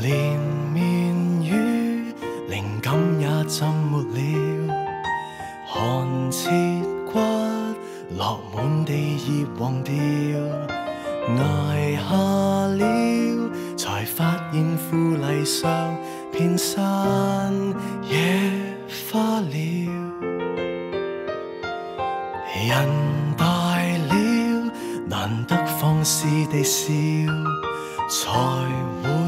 连绵雨灵感也浸没了寒彻骨落满地叶黄掉挨下了。才发现富丽上遍山野花了。人大了。难得放肆地笑才会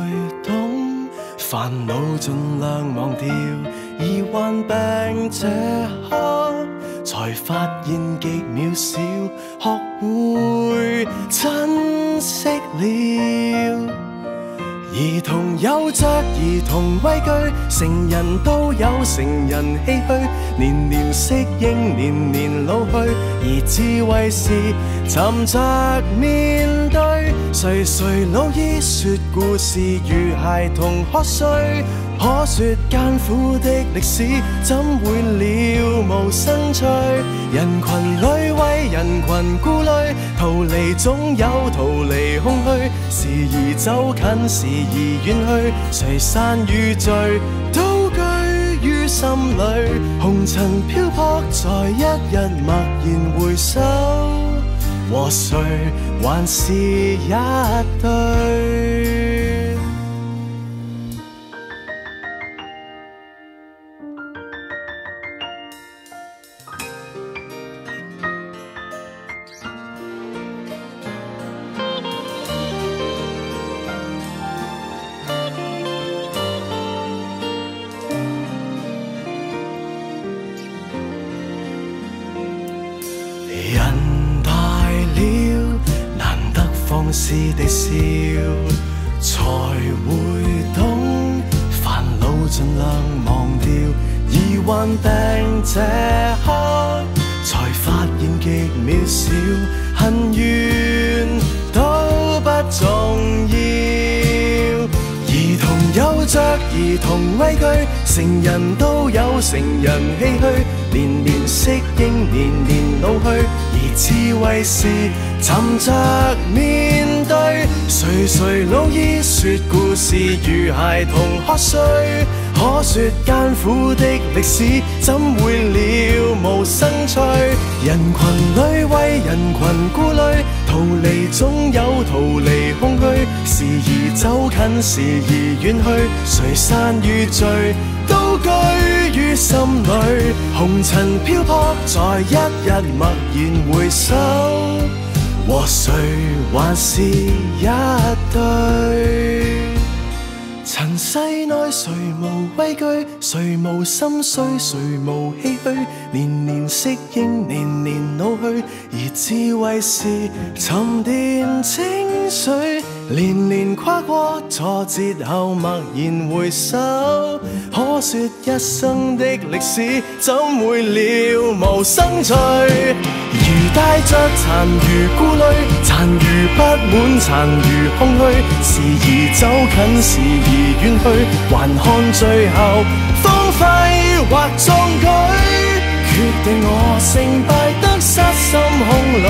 烦恼尽量忘掉。而患病这刻，才发现极渺小，学会珍惜了。儿童有着儿童畏惧，成人都有成人唏嘘，年年适应，年年老去，而智慧是沉着面对。垂垂老矣，说故事如孩童喝睡。可说艰苦的历史，怎会了无生趣？人群里为人群顾虑，逃离总有逃离空虚。时而走近，时而远去，谁散与聚都居于心里。红尘漂泊，在一日默然回首，和谁还是一对？人大了，难得放肆地笑，才会懂烦恼尽量忘掉。而患病这刻，才发现极渺小，恨怨儿童畏惧，成人都有成人唏嘘。年年适应，年年老去，而智慧是沉着面对。垂垂老矣，说故事如孩童瞌睡。可说艰苦的历史，怎会了无生趣？人群里为人群顾虑，逃离总有逃离时而走近，时而远去，谁散与聚都居于心里。红尘漂泊，在一日默然回首，和谁还是一对？尘世内谁无畏惧，谁无心碎，谁无唏嘘。年年适应，年年老去，而智慧是沉淀清水。年年跨过挫折后，默然回首，可说一生的历史，怎会了无生趣？如带着残余顾虑，残余不满，残余空虚。时而走近，时而远去，还看最后荒废或壮举。决定我成败得失心空里，